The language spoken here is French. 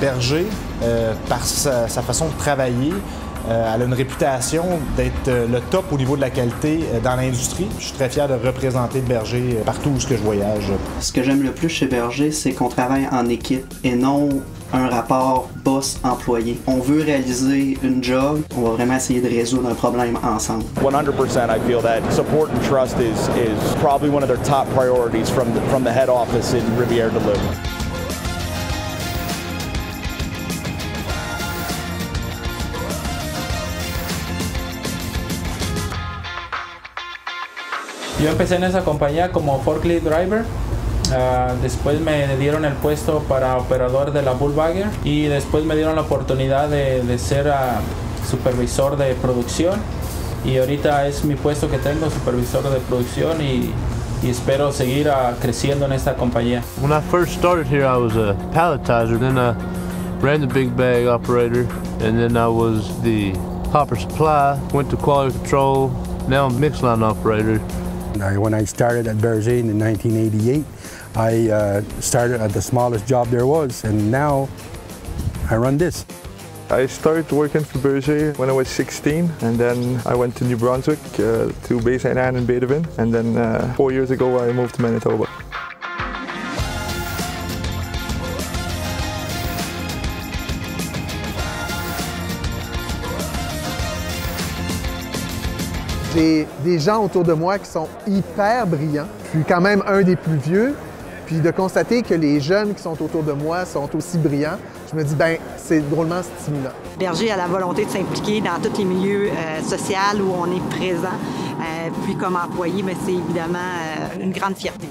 Berger, euh, par sa, sa façon de travailler, euh, elle a une réputation d'être euh, le top au niveau de la qualité euh, dans l'industrie. Je suis très fier de représenter Berger euh, partout où ce que je voyage. Ce que j'aime le plus chez Berger, c'est qu'on travaille en équipe et non un rapport boss-employé. On veut réaliser une job, on va vraiment essayer de résoudre un problème ensemble. 100% I feel that support and trust is, is probably one of their top priorities from the, from the head office in Riviera de Lune. Yo empecé en esa compañía como forklift driver. Ah, después me dieron el puesto para operador de la Bullbagger y después me dieron la oportunidad de, de ser ah, supervisor de producción y ahorita es mi puesto que tengo, supervisor de producción y, y espero seguir ah, creciendo en esta compañía. When I first started here, I was a palletizer. Then I ran the big bag operator, and then I was the hopper supply. Went to quality control. Now I'm mix line operator. When I started at Berger in 1988, I uh, started at the smallest job there was, and now I run this. I started working for Berger when I was 16, and then I went to New Brunswick uh, to Bay St. Anne and Beethoven, and then uh, four years ago I moved to Manitoba. J'ai des gens autour de moi qui sont hyper brillants. Je suis quand même un des plus vieux. Puis de constater que les jeunes qui sont autour de moi sont aussi brillants, je me dis, ben c'est drôlement stimulant. Berger a la volonté de s'impliquer dans tous les milieux euh, sociaux où on est présent. Euh, puis comme employé, mais c'est évidemment euh, une grande fierté.